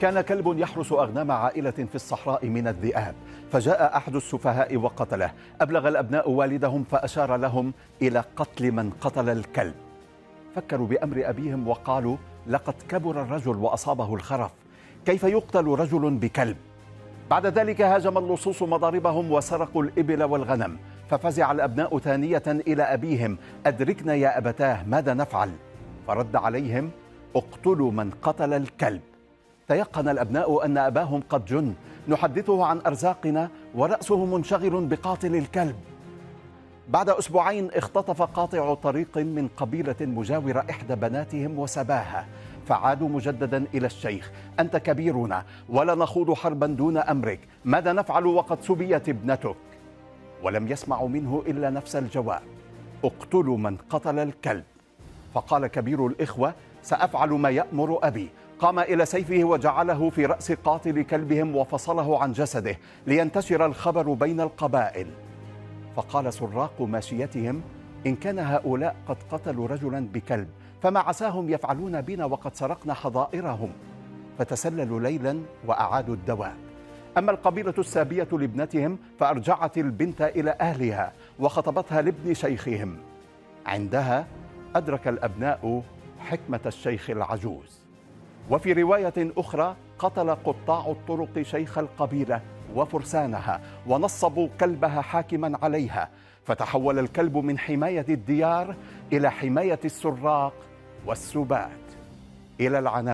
كان كلب يحرس أغنام عائلة في الصحراء من الذئاب فجاء أحد السفهاء وقتله. أبلغ الأبناء والدهم فأشار لهم إلى قتل من قتل الكلب. فكروا بأمر أبيهم وقالوا لقد كبر الرجل وأصابه الخرف. كيف يقتل رجل بكلب؟ بعد ذلك هاجم اللصوص مضاربهم وسرقوا الإبل والغنم ففزع الأبناء ثانية إلى أبيهم أدركنا يا أبتاه ماذا نفعل؟ فرد عليهم اقتلوا من قتل الكلب. تيقن الأبناء أن أباهم قد جن. نحدثه عن أرزاقنا ورأسه منشغل بقاتل الكلب. بعد أسبوعين اختطف قاطع طريق من قبيلة مجاورة إحدى بناتهم وسباها. فعادوا مجددا إلى الشيخ. أنت كبيرنا ولا نخوض حربا دون أمرك. ماذا نفعل وقد سبيت ابنتك؟ ولم يسمعوا منه إلا نفس الجواب. اقتلوا من قتل الكلب. فقال كبير الإخوة سأفعل ما يأمر أبي. قام إلى سيفه وجعله في رأس قاتل كلبهم وفصله عن جسده لينتشر الخبر بين القبائل. فقال سراق ماشيتهم إن كان هؤلاء قد قتلوا رجلا بكلب فما عساهم يفعلون بنا وقد سرقنا حظائرهم. فتسللوا ليلا وأعادوا الدواب أما القبيلة السابية لابنتهم فأرجعت البنت إلى أهلها وخطبتها لابن شيخهم. عندها أدرك الأبناء حكمة الشيخ العجوز. وفي رواية أخرى قتل قطاع الطرق شيخ القبيلة وفرسانها ونصبوا كلبها حاكما عليها فتحول الكلب من حماية الديار إلى حماية السراق والسبات إلى العناء